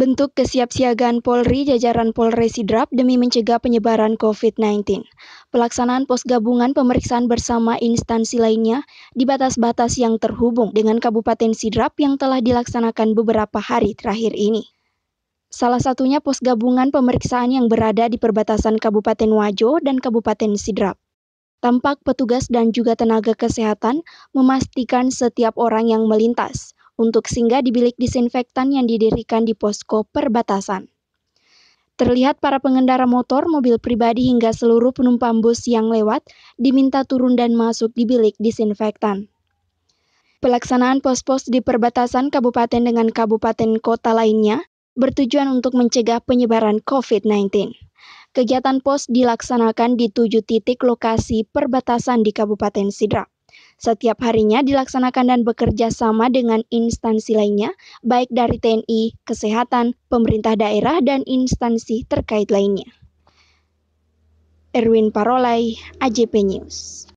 Bentuk kesiapsiagaan Polri jajaran Polres Sidrap demi mencegah penyebaran COVID-19. Pelaksanaan pos gabungan pemeriksaan bersama instansi lainnya di batas-batas yang terhubung dengan Kabupaten Sidrap yang telah dilaksanakan beberapa hari terakhir ini. Salah satunya pos gabungan pemeriksaan yang berada di perbatasan Kabupaten Wajo dan Kabupaten Sidrap. Tampak petugas dan juga tenaga kesehatan memastikan setiap orang yang melintas untuk singgah di bilik disinfektan yang didirikan di posko perbatasan. Terlihat para pengendara motor, mobil pribadi hingga seluruh penumpang bus yang lewat diminta turun dan masuk di bilik disinfektan. Pelaksanaan pos-pos di perbatasan kabupaten dengan kabupaten kota lainnya bertujuan untuk mencegah penyebaran COVID-19. Kegiatan pos dilaksanakan di tujuh titik lokasi perbatasan di Kabupaten Sidrap. Setiap harinya dilaksanakan dan bekerja sama dengan instansi lainnya, baik dari TNI, kesehatan, pemerintah daerah, dan instansi terkait lainnya. Erwin Parolai, AJP News.